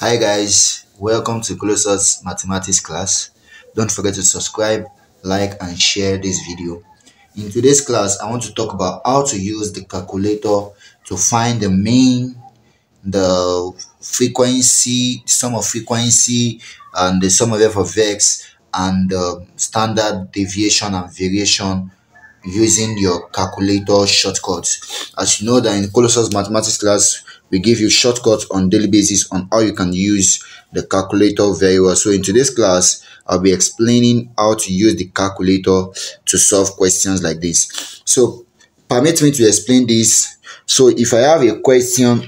Hi guys, welcome to Colossus Mathematics class. Don't forget to subscribe, like and share this video. In today's class, I want to talk about how to use the calculator to find the mean, the frequency, sum of frequency, and the sum of f of x, and the standard deviation and variation using your calculator shortcuts. As you know that in Colossus Mathematics class, we give you shortcuts on daily basis on how you can use the calculator very well. So in today's class, I'll be explaining how to use the calculator to solve questions like this. So permit me to explain this. So if I have a question,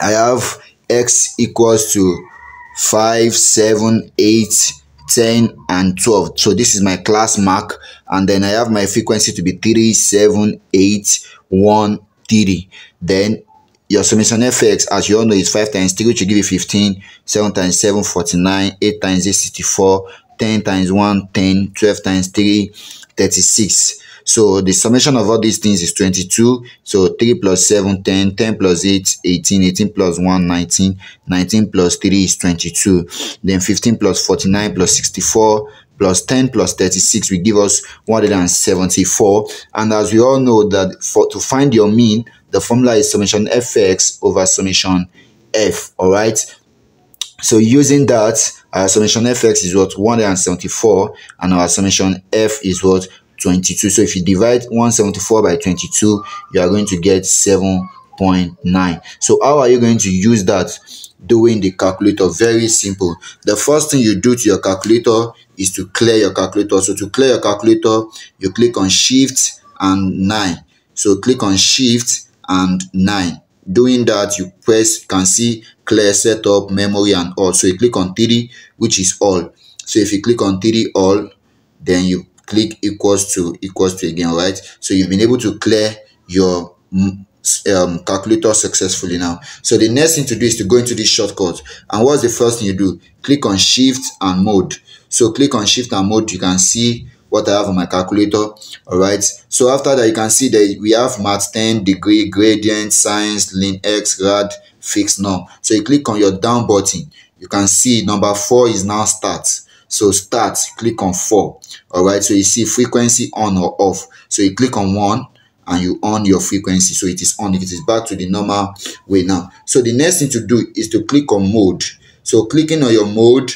I have x equals to 5, 7, 8, 10 and 12 so this is my class mark and then i have my frequency to be 3 7 8 1 3 then your summation fx as you all know is 5 times 3 which will give you 15 7 times 7 49 8 times 8 64 10 times 1 10 12 times 3 36 so the summation of all these things is 22 so 3 plus 7 10 10 plus 8 18 18 plus 1 19 19 plus 3 is 22 then 15 plus 49 plus 64 plus 10 plus 36 will give us 174 and as we all know that for to find your mean the formula is summation fx over summation f all right so using that our summation fx is what? 174 and our summation f is what? 22 so if you divide 174 by 22 you are going to get 7.9 so how are you going to use that? Doing the calculator very simple. The first thing you do to your calculator is to clear your calculator. So to clear your calculator you click on shift and 9 so click on shift and 9 doing that you press can see clear setup memory and all. So you click on 3 which is all. So if you click on 3 all then you click equals to equals to again right so you've been able to clear your mm, um, calculator successfully now. So the next thing to do is to go into this shortcut. And what's the first thing you do? Click on shift and mode. So click on shift and mode you can see what I have on my calculator all right so after that you can see that we have math 10 degree gradient science lin x rad fixed norm. So you click on your down button you can see number four is now stat. So stat click on 4 all right so you see frequency on or off. So you click on 1 and you on your frequency. So it is on it is back to the normal way now. So the next thing to do is to click on mode. So clicking on your mode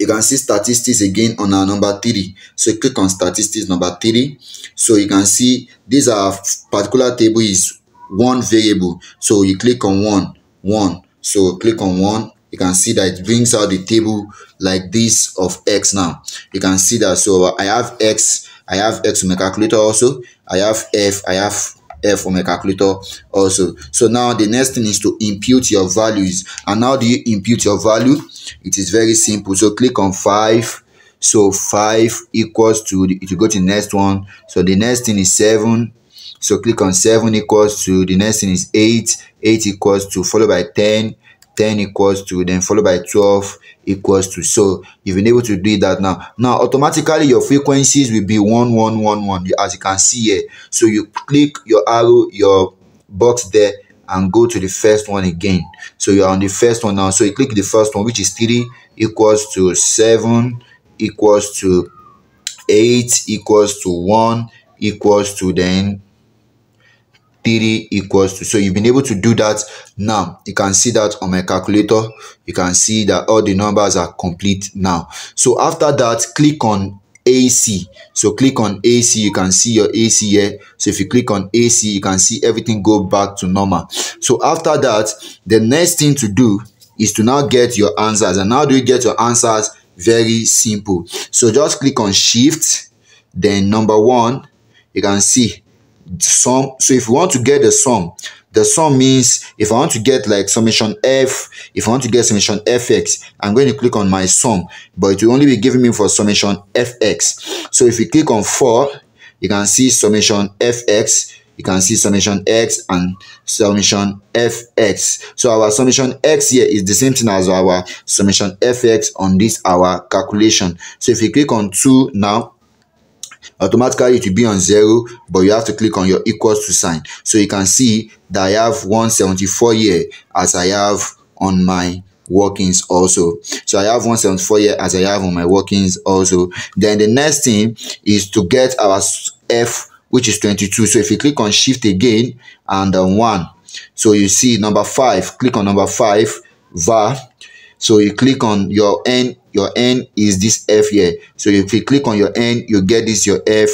you can see statistics again on our number three. So click on statistics number three. So you can see this our particular table is one variable. So you click on one one. So click on one. You can see that it brings out the table like this of x now. You can see that. So i have x i have x on my calculator also. I have f i have f on my calculator also. So now the next thing is to impute your values. And how do you impute your value? It is very simple. So click on 5 so 5 equals to the, you go to the next one so the next thing is 7 so click on 7 equals to the next thing is 8 8 equals to followed by 10 10 equals to then followed by 12 equals to. So you've been able to do that now. Now automatically your frequencies will be 1111 as you can see here. So you click your arrow your box there and go to the first one again. So you're on the first one now. So you click the first one which is 3 equals to 7 equals to 8 equals to 1 equals to then 3 equals to so you've been able to do that now. You can see that on my calculator. You can see that all the numbers are complete now. So after that click on AC so click on AC you can see your AC here. So if you click on AC you can see everything go back to normal. So after that the next thing to do is to now get your answers. And how do you get your answers? Very simple. So just click on shift then number one you can see sum so if you want to get the sum the sum means if i want to get like summation f if i want to get summation fx i'm going to click on my sum but it will only be giving me for summation fx so if you click on 4 you can see summation fx you can see summation x and summation fx so our summation x here is the same thing as our summation fx on this our calculation. So if you click on 2 now automatically it will be on zero but you have to click on your equals to sign. So you can see that i have 174 here as i have on my workings also. So i have 174 here as i have on my workings also. Then the next thing is to get our f which is 22 so if you click on shift again and uh, one so you see number five click on number five var. So you click on your n your n is this f here. So if you click on your n you get this your f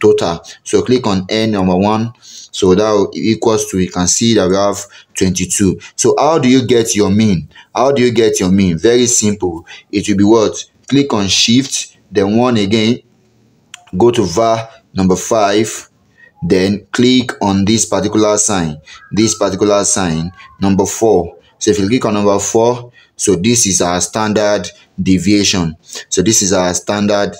total. So click on n number one. So that equals to you can see that we have 22 so how do you get your mean? How do you get your mean? Very simple. It will be what? Click on shift then one again. Go to var number five then click on this particular sign. This particular sign number four. So if you click on number four so this is our standard deviation. So this is our standard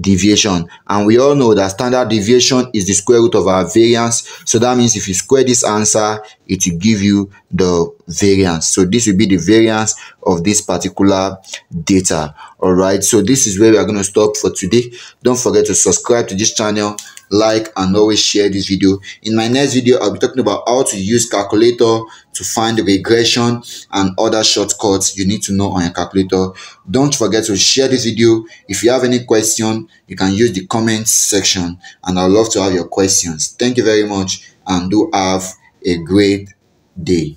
deviation. And we all know that standard deviation is the square root of our variance. So that means if you square this answer it will give you the variance. So this will be the variance of this particular data. All right so this is where we are going to stop for today. Don't forget to subscribe to this channel like and always share this video. In my next video i'll be talking about how to use calculator to find the regression and other shortcuts you need to know on your calculator. Don't forget to share this video. If you have any question you can use the comments section and i'd love to have your questions. Thank you very much and do have a great day